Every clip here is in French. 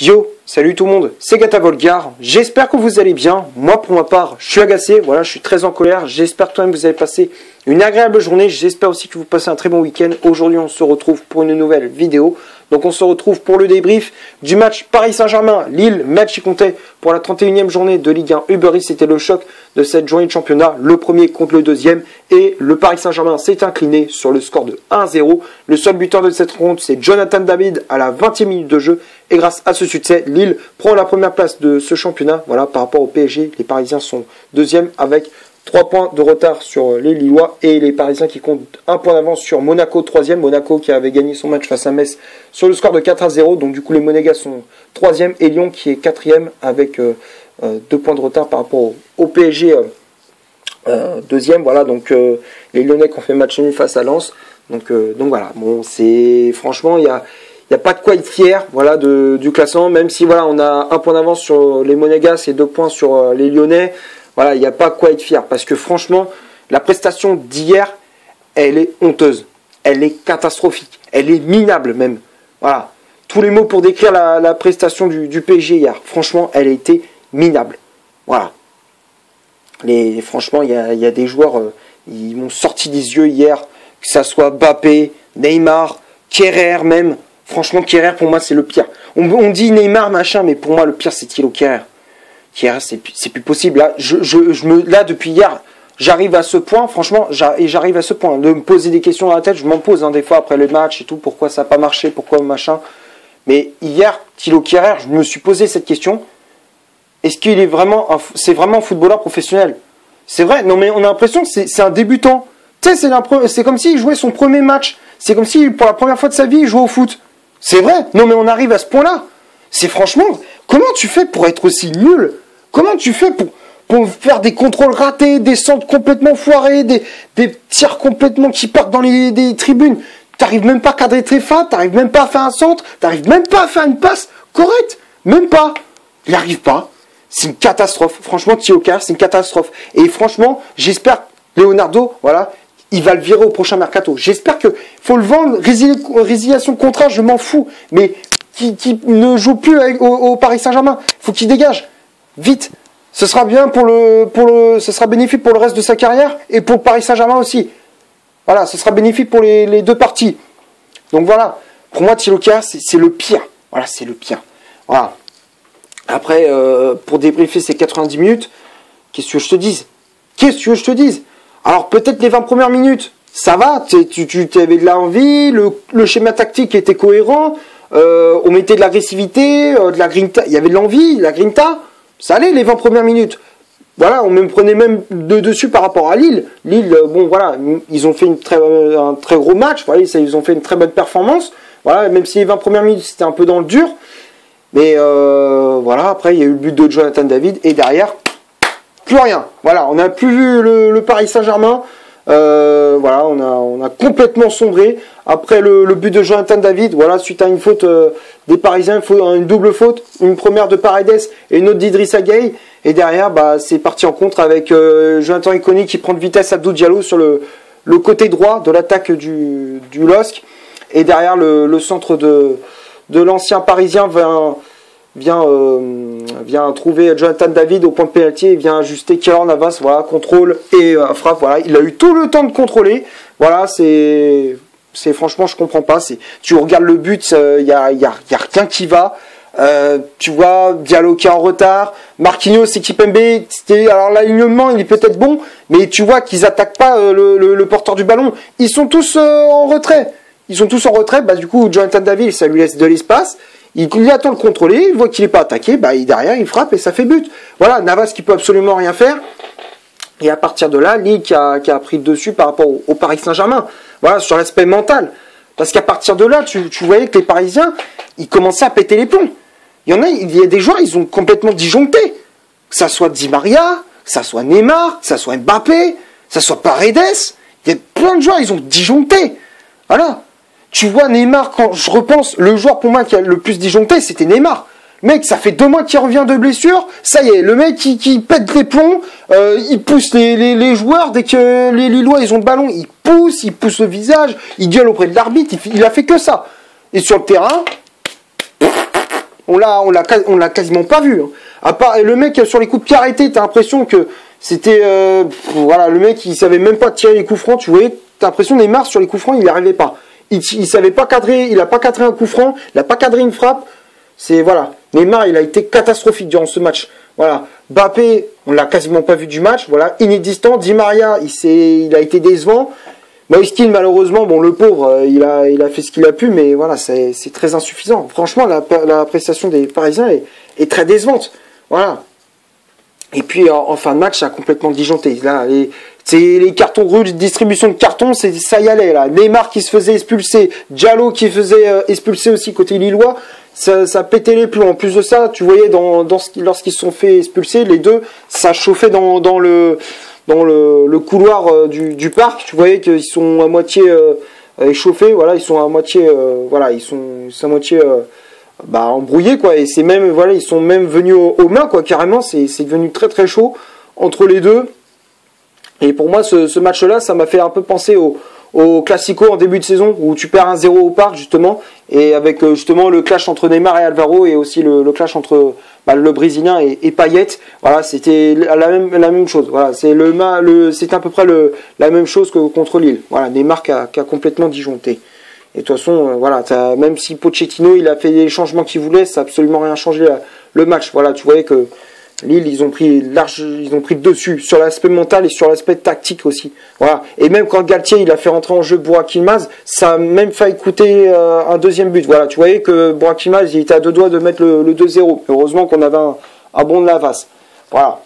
Yo, salut tout le monde, c'est Gata Volgar, j'espère que vous allez bien, moi pour ma part je suis agacé, voilà je suis très en colère, j'espère que toi même vous avez passé une agréable journée, j'espère aussi que vous passez un très bon week-end, aujourd'hui on se retrouve pour une nouvelle vidéo, donc on se retrouve pour le débrief du match Paris Saint-Germain, Lille, match qui comptait pour la 31e journée de Ligue 1 Uber c'était le choc de cette journée de championnat, le premier contre le deuxième, et le Paris Saint-Germain s'est incliné sur le score de 1-0. Le seul buteur de cette rencontre, c'est Jonathan David à la 20e minute de jeu, et grâce à ce succès, Lille prend la première place de ce championnat. Voilà, par rapport au PSG, les Parisiens sont deuxième avec 3 points de retard sur les Lillois et les Parisiens qui comptent un point d'avance sur Monaco, troisième. Monaco qui avait gagné son match face à Metz sur le score de 4 à 0. Donc du coup, les Monégas sont troisième et Lyon qui est quatrième avec euh, euh, deux points de retard par rapport au, PSG. Euh, deuxième, voilà, donc les Lyonnais qui ont fait match nul face à Lens. Donc, donc voilà, bon, c'est franchement, il y a, n'y a pas de quoi être fier voilà, du classement, même si voilà, on a un point d'avance sur les Monégas et deux points sur euh, les Lyonnais. Voilà, il n'y a pas de quoi être fier parce que franchement, la prestation d'hier, elle est honteuse. Elle est catastrophique. Elle est minable même. Voilà. Tous les mots pour décrire la, prestation du, du, PSG hier. Franchement, elle a été minable. Voilà. Les, franchement, il y a, des joueurs, euh, ils m'ont sorti des yeux hier, que ça soit Bappé, Neymar, Kerrer même. Franchement, Kerrer, pour moi, c'est le pire. On, dit Neymar, machin, mais pour moi, le pire, c'est Thilo Kerrer. Kerrer, c'est, plus possible. Là, je, me, là, depuis hier, j'arrive à ce point, franchement, et j'arrive à ce point. De me poser des questions dans la tête, je m'en pose hein, des fois après le match et tout, pourquoi ça n'a pas marché, pourquoi machin. Mais hier, Thilo Kerrer, je me suis posé cette question. Est-ce qu'il est vraiment, c'est vraiment un footballeur professionnel? C'est vrai, non mais on a l'impression que c'est, un débutant. Tu sais, c'est, c'est comme s'il jouait son premier match. C'est comme si, pour la première fois de sa vie, il jouait au foot. C'est vrai. Non, mais on arrive à ce point-là. C'est franchement, comment tu fais pour être aussi nul? Comment tu fais pour, faire des contrôles ratés, des centres complètement foirés, des, des tirs complètement qui partent dans les des tribunes? T'arrives même pas à cadrer très fin, t'arrives même pas à faire un centre, t'arrives même pas à faire une passe correcte. Même pas. Il arrive pas. C'est une catastrophe. Franchement, Thiocar, c'est une catastrophe. Et franchement, j'espère, Leonardo, voilà, il va le virer au prochain mercato. J'espère que faut le vendre, résiliation contrat, je m'en fous, mais qui, ne joue plus au, Paris Saint-Germain, faut qu'il dégage vite. Ce sera bien pour le, bénéfique pour le reste de sa carrière et pour Paris Saint-Germain aussi. Voilà, ce sera bénéfique pour les, deux parties. Donc voilà, pour moi, Tiloka, c'est le pire. Voilà, c'est le pire. Voilà. Après, euh, pour débriefer ces 90 minutes, qu'est-ce que je te dise? Qu'est-ce que je te dise? Alors peut-être les 20 premières minutes, ça va, tu, avais de l'envie, le, le schéma tactique était cohérent, euh, on mettait de l'agressivité, euh, de la grinta, il y avait de l'envie, la grinta, ça allait les 20 premières minutes. Voilà, on me prenait même de dessus par rapport à Lille. Lille, euh, bon voilà, ils ont fait un très gros match, voilà, ils ont fait une très bonne performance. Voilà, même si les 20 premières minutes c'était un peu dans le dur. Mais voilà, après il y a eu le but de Jonathan David et derrière, plus rien. Voilà, on n'a plus vu le, Paris Saint-Germain. Euh, voilà, on a, complètement sombré. Après le, but de Jonathan David, voilà, suite à une faute euh, des Parisiens, une double faute, une première de Paredes et une autre d'Idrissa Gueye. Et derrière, bah, c'est parti en contre avec euh, Jonathan Iconi qui prend de vitesse Abdou Diallo sur le, côté droit de l'attaque du, LOSC. Et derrière, le, centre de, de l'ancien Parisien vient vient, euh, vient trouver Jonathan David au point de pénalty, vient ajuster Keylor Navas, voilà, contrôle et euh, frappe, voilà, il a eu tout le temps de contrôler, voilà, c'est, c'est franchement, je comprends pas, c'est, tu regardes le but, il euh, y, a, y a rien qui va, tu vois, Diallo qui est en retard, Marquinhos et Kipembe, alors l'alignement il est peut-être bon, mais tu vois qu'ils attaquent pas le, le, porteur du ballon, ils sont tous en retrait, ils sont tous en retrait, bah du coup Jonathan David ça lui laisse de l'espace, il, attend le contrôler, il voit qu'il n'est pas attaqué, bah, il, derrière il frappe et ça fait but. Voilà, Navas qui peut absolument rien faire. Et à partir de là, Lille qui a, pris le dessus par rapport au, Paris Saint-Germain. Voilà, sur l'aspect mental. Parce qu'à partir de là, tu, voyais que les Parisiens, ils commençaient à péter les plombs. Il y en a, il y a des joueurs, ils ont complètement disjoncté. Que ça soit Di Maria, que ça soit Neymar, que ça soit Mbappé, que ça soit Paredes. Il y a plein de joueurs, ils ont disjoncté. Voilà. Tu vois Neymar, quand je repense, le joueur pour moi qui a le plus disjoncté, c'était Neymar. Mec, ça fait deux mois qu'il revient de blessure. Ça y est, le mec qui, pète les plombs, euh, il pousse les, joueurs dès que les Lillois ils ont le ballon, il pousse, il pousse le visage, il gueule auprès de l'arbitre. Il, a fait que ça. Et sur le terrain, on l'a, l'a, on l'a quasiment pas vu. Hein. À part, le mec sur les coups de pied arrêtés, t'as l'impression que c'était, euh, voilà, le mec il savait même pas tirer les coups francs. Tu voyais, t'as l'impression Neymar sur les coups francs, il n'y arrivait pas. Il, il savait pas cadrer, il a pas cadré un coup franc, il a pas cadré une frappe. C'est voilà, Neymar, il a été catastrophique durant ce match. Voilà, Bappé, on l'a quasiment pas vu du match. Voilà, inexistant. Di Maria, il, il a été décevant. Moïskine, malheureusement, bon, le pauvre, euh, il a, fait ce qu'il a pu, mais voilà, c'est très insuffisant. Franchement, la, la prestation des Parisiens est, très décevante. Voilà. Et puis, en, fin de match, ça a complètement disjoncté. Les cartons rouges, distribution de cartons, ça y allait, là. Neymar qui se faisait expulser, Diallo qui faisait euh, expulser aussi côté Lillois. Ça, ça pétait les plombs. En plus de ça, tu voyais dans, dans lorsqu'ils se sont fait expulser, les deux, ça chauffait dans, dans le, dans le, couloir euh, du, parc, tu voyais qu'ils sont à moitié euh, échauffés, voilà, ils sont à moitié, euh, voilà, ils sont, à moitié bah, embrouillés, quoi. Et c'est même, voilà, ils sont même venus aux, mains, quoi, carrément. C'est, devenu très très chaud entre les deux. Et pour moi, ce, match-là, ça m'a fait un peu penser au, au Classico en début de saison où tu perds un 0 au parc justement et avec justement le clash entre Neymar et Alvaro et aussi le clash entre bah, le brésilien et, Payet, voilà, c'était la même, la même chose. Voilà, c'est le, le c'est à peu près le, la même chose que contre Lille. Voilà, Neymar qui a, qui a complètement disjoncté. Et de toute façon, euh, voilà, même si Pochettino il a fait les changements qu'il voulait, ça n'a absolument rien changé le match. Voilà, tu voyais que Lille, ils ont pris large, ils ont pris dessus sur l'aspect mental et sur l'aspect tactique aussi. Et même quand Galtier a fait rentrer en jeu Burak ça a même failli coûter euh, un deuxième but. Voilà, tu voyais que Burak il était à deux doigts de mettre le, 2-0. Heureusement qu'on avait un, bon de Lavas. Voilà.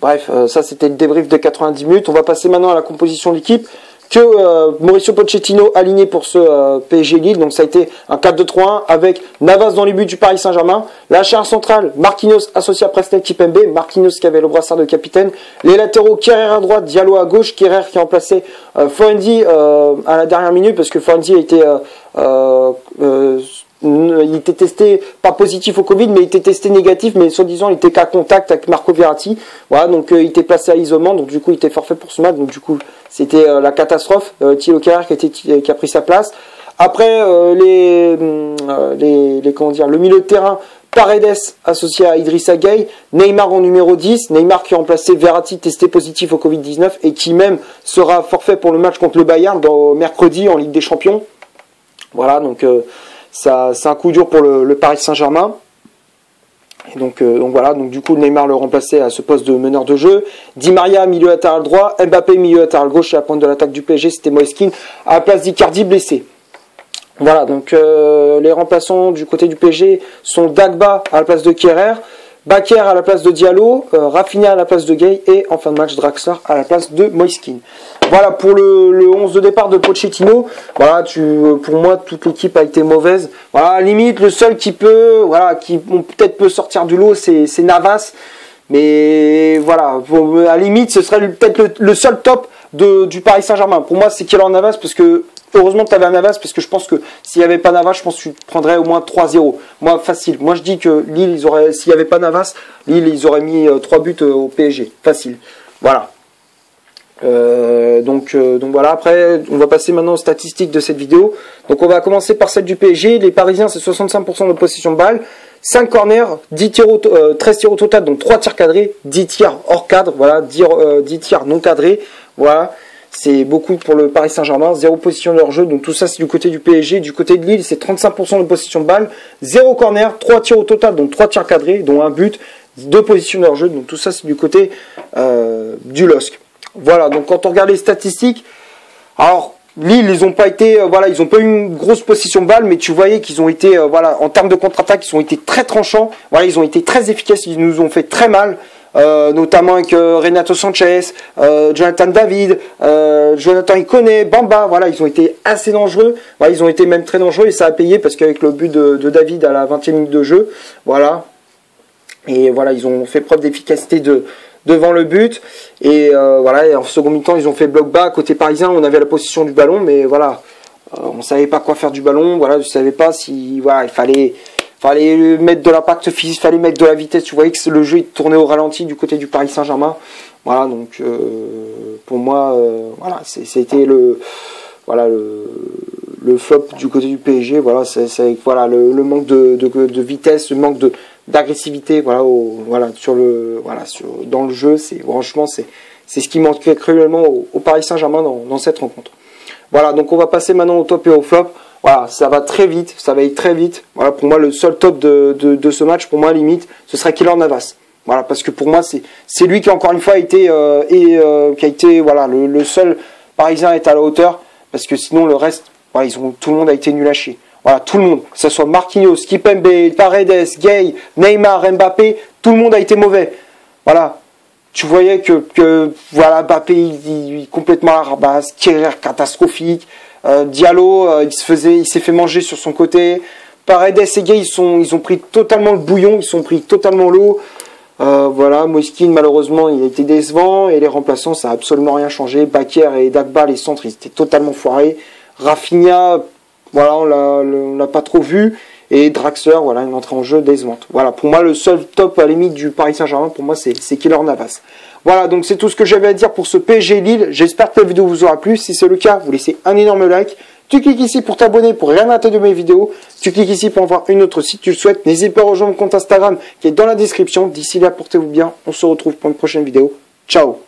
Bref, euh, ça c'était le débrief de 90 minutes. On va passer maintenant à la composition d'équipe que euh, Mauricio Pochettino aligné pour ce euh, PSG Lille. Donc ça a été un 4-2-3-1 avec Navas dans les buts du Paris Saint-Germain. La charge centrale, Marquinhos associé à Presnel Kipembe. Marquinhos qui avait le brassard de capitaine. Les latéraux, Kerrer à droite, Diallo à gauche. Kerrer qui a remplacé euh, euh à la dernière minute parce que Forendi a été il était testé pas positif au Covid, mais il était testé négatif, mais soi-disant il était qu'à contact avec Marco Verratti. Voilà, donc il était placé à isolement, donc du coup il était forfait pour ce match, donc du coup c'était euh, la catastrophe. Euh, Thilo qui, qui a pris sa place. Après, euh, les, les, les, comment dire, le milieu de terrain, Paredes associé à Idrissa Gueye, Neymar en numéro 10, Neymar qui a remplacé Verratti testé positif au Covid-19 et qui même sera forfait pour le match contre le Bayern mercredi en Ligue des Champions. Voilà, donc ça c'est un coup dur pour le Paris Saint-Germain. Euh, donc voilà, donc du coup Neymar le remplaçait à ce poste de meneur de jeu. Di Maria milieu latéral droit, Mbappé milieu latéral gauche à la pointe de l'attaque du PSG, c'était Moeskin à la place d'Icardi blessé. Voilà, donc euh, les remplaçants du côté du PSG sont Dagba à la place de Kierer, Bakker à la place de Diallo, euh, à la place de Gay et en fin de match Draxler à la place de Moiskin. Voilà pour le, le 11 de départ de Pochettino. Voilà, tu, pour moi toute l'équipe a été mauvaise. Voilà, limite le seul qui peut, voilà, qui peut-être peut sortir du lot, c'est Navas. Mais voilà, à limite, ce serait peut-être le, seul top du Paris Saint-Germain. Pour moi, c'est Kylian Navas parce que heureusement que tu avais un Navas parce que je pense que s'il n'y avait pas Navas, je pense que tu prendrais au moins 3-0. Moi, facile. Moi, je dis que Lille, ils auraient, s'il n'y avait pas Navas, Lille, ils auraient mis 3 euh, buts euh, au PSG. Facile. Voilà. Euh, donc, donc voilà, après, on va passer maintenant aux statistiques de cette vidéo. Donc on va commencer par celle du PSG. Les Parisiens, c'est 65% de possession de balle, 5 corners, 10 tirs 13 tirs au total, donc 3 tirs cadrés, 10 tirs hors cadre, voilà, 10, 10 tirs non cadrés, voilà. C'est beaucoup pour le Paris Saint-Germain, zéro position de leur jeu, donc tout ça c'est du côté du PSG. Du côté de Lille, c'est 35% de position de balle, zéro corner, 3 tirs au total, donc 3 tirs cadrés, dont un but, deux positions de leur jeu, donc tout ça c'est du côté euh, du LOSC. Voilà, donc quand on regarde les statistiques, alors Lille, ils n'ont pas été, euh, voilà, ils ont pas eu une grosse position de balle, mais tu voyais qu'ils ont été, euh, voilà, en termes de contre-attaque, ils ont été très tranchants. Voilà, ils ont été très efficaces, ils nous ont fait très mal. Euh, notamment avec Renato Sanchez, Jonathan David, Jonathan Icone, Bamba, voilà, ils ont été assez dangereux, ils ont été même très dangereux et ça a payé parce qu'avec le but de, David à la 20e minute de jeu, voilà, et voilà, ils ont fait preuve d'efficacité de, devant le but. Et voilà, et en second mi-temps, ils ont fait bloc bas. Côté parisien, on avait la position du ballon, mais voilà, on savait pas quoi faire du ballon. Voilà, je savais pas si voilà, il fallait fallait mettre de l'impact physique, fallait mettre de la vitesse. Tu voyais que le jeu tournait au ralenti du côté du Paris Saint-Germain. Voilà, donc euh, pour moi, euh, voilà, c'était le voilà le, le flop du côté du PSG. Voilà, c'est voilà le, manque de, vitesse, le manque de d'agressivité. Voilà, voilà sur le voilà sur dans le jeu, c'est franchement c'est c'est ce qui manquait cruellement au, Paris Saint-Germain dans, cette rencontre. Voilà, donc on va passer maintenant au top et au flop. Voilà, ça va très vite, ça va aller très vite. Voilà, pour moi, le seul top de, de, ce match, pour moi, limite, ce serait Kylian Navas. Voilà, parce que pour moi, c'est c'est lui qui encore une fois a été euh, et euh, qui a été voilà le, seul Parisien être à la hauteur, parce que sinon le reste, ils ont tout le monde a été nul à chier. Voilà, tout le monde, que ce soit Marquinhos, Kipembe, Paredes, Gay, Neymar, Mbappé, tout le monde a été mauvais. Voilà, tu voyais que, voilà Mbappé il, complètement à la rabasse, catastrophique, euh, Diallo euh, il s'est fait manger sur son côté. Paredes et Gay ils ont pris totalement le bouillon, ils sont pris totalement l'eau. Euh, voilà, Moiskin malheureusement il a été décevant et les remplaçants ça a absolument rien changé. Baker et Dagba les centres ils étaient totalement foirés. Rafinha, voilà on l'a pas trop vu et Draxler voilà une entrée en jeu décevante. Voilà pour moi le seul top à la limite du Paris Saint-Germain pour moi c'est Killer Navas. Voilà donc c'est tout ce que j'avais à dire pour ce PSG Lille. J'espère que la vidéo vous aura plu. Si c'est le cas, vous laissez un énorme like. Tu cliques ici pour t'abonner pour rien rater de mes vidéos. Tu cliques ici pour en voir une autre si tu le souhaites. N'hésite pas à rejoindre mon compte Instagram qui est dans la description. D'ici là, portez-vous bien. On se retrouve pour une prochaine vidéo. Ciao